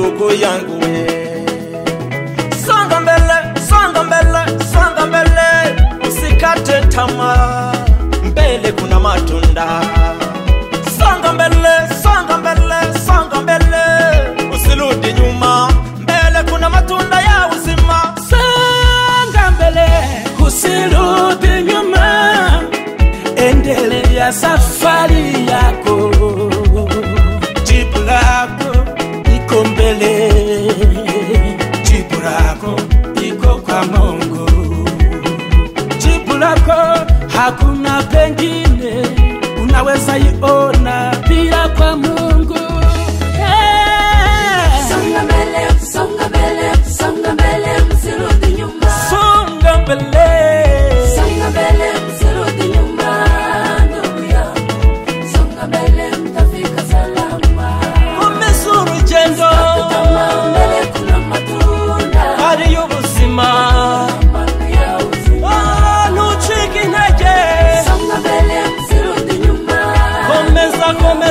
ndugu yangu. Songa mbele songa mbele songa mbele. Usikate tamaa mbele kuna matunda. Songa mbele songa mbele songa mbele. Usirudi nyuma mbele kuna matunda ya uzima. Songa mbele usirudi nyuma. Endelea safari yako iko mbele. Jibu lako iko kwa mungu. Jibu lako hakuna pengine unaweza iona bila kwa mungu. Hey. songa mbele songa mbele songa mbele msirudi nyuma. Songa mbele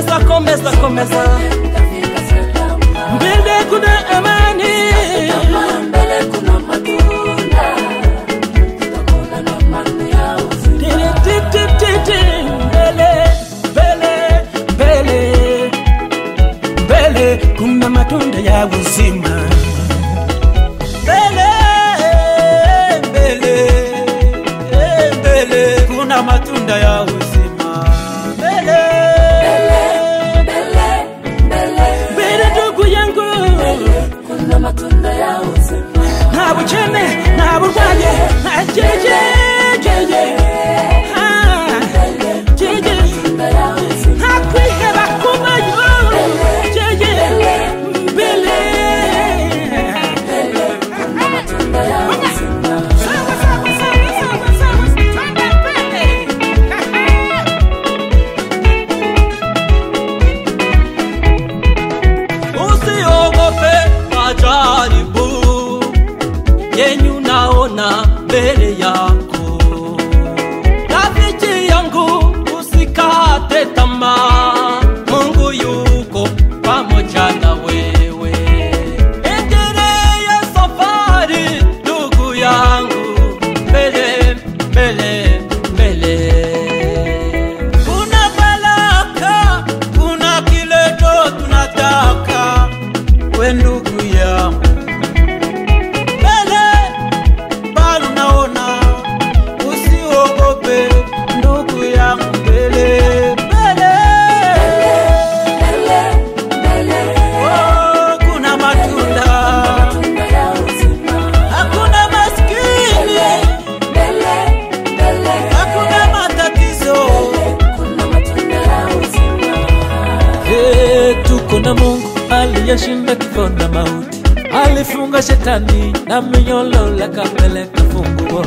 twakomeza komeza mbele kuna amani. Kuna mbele mbele mbele. Kuna matunda ya uzima. Nta bukene nta burwaye nta jejejeje yenye naona mbele yako. Tuko na Mungu aliyeshinda kifo na mauti, alifunga shetani na minyololo akapeleka funguo.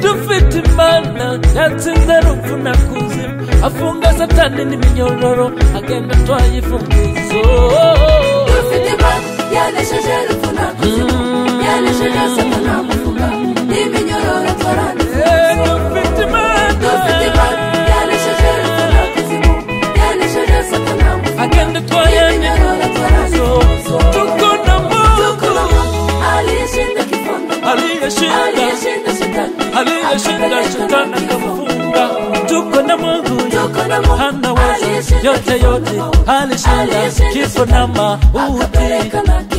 Tufiti mana yatsinze rupfu na kuzimu, afunga satani ni minyororo, agenda twaye funguzo. dufite imana yanesheje aliyeshinda shetani aliyeshinda shetani akafunga. Tuko na Mungu hana aliyeshinda yote yote, alishinda kifo na mauti.